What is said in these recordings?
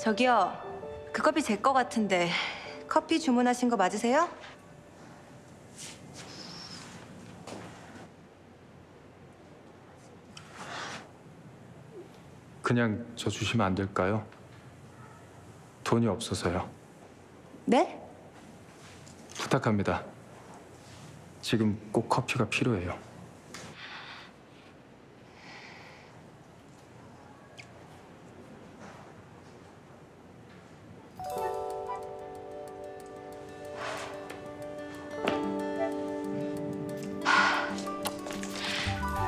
저기요. 그 커피 제 거 같은데 커피 주문하신 거 맞으세요? 그냥 저 주시면 안 될까요? 돈이 없어서요. 네? 부탁합니다. 지금 꼭 커피가 필요해요.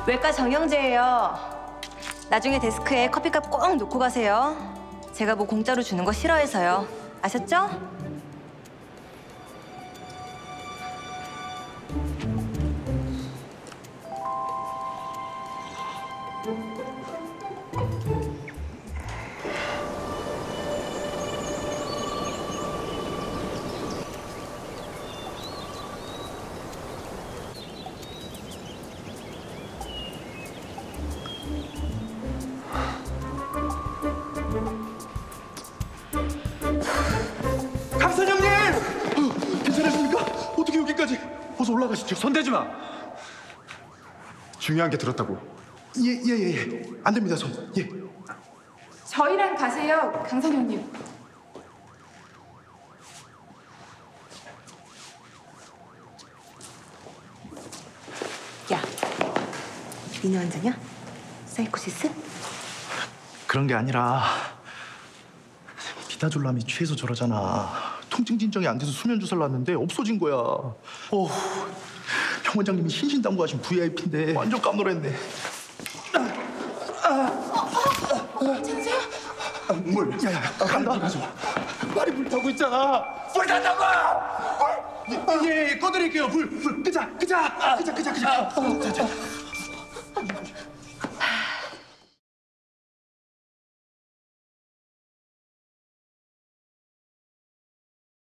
외과 정영재예요. 나중에 데스크에 커피값 꼭 놓고 가세요. 제가 뭐 공짜로 주는 거 싫어해서요. 아셨죠? 어서 올라가시죠. 손대지 마. 중요한 게 들었다고. 예, 예, 예, 예. 안 됩니다, 손. 예. 저희랑 가세요, 강선영님. 야, 니네 환자냐? 사이코시스? 그런 게 아니라 midazolam에 취해서 저러잖아. 통증 진정이 안 돼서 수면 주사를 놨는데 없어진 거야. 어, 병 원장님이 신신당부하신 VIP인데 완전 깜놀했네. 괜찮으세요? 아, 물. 야 야, 간다. 말이 불 타고 있잖아. 불 탄다고! 불! 예, 예, 꺼드릴게요. 불, 불. 끄자, 끄자, 끄자, 끄자, 끄자. 어, 자, 자.